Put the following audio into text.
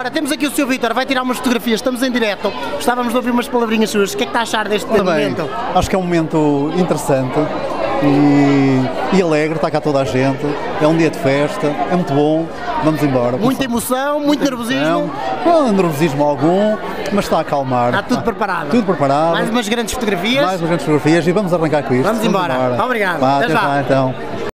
Ora, temos aqui o Sr. Vitor, vai tirar umas fotografias, estamos em direto. Gostávamos de ouvir umas palavrinhas suas. O que é que está a achar deste Ora momento? acho que é um momento interessante e, e alegre, está cá toda a gente. É um dia de festa, é muito bom. Vamos embora. Muita emoção, muito nervosismo. Não, não, nervosismo algum, mas está a acalmar. Está tudo preparado. Tudo preparado. Mais umas grandes fotografias. Mais umas grandes fotografias e vamos arrancar com isto. Vamos embora. Obrigado. Vá, Até até já. já então.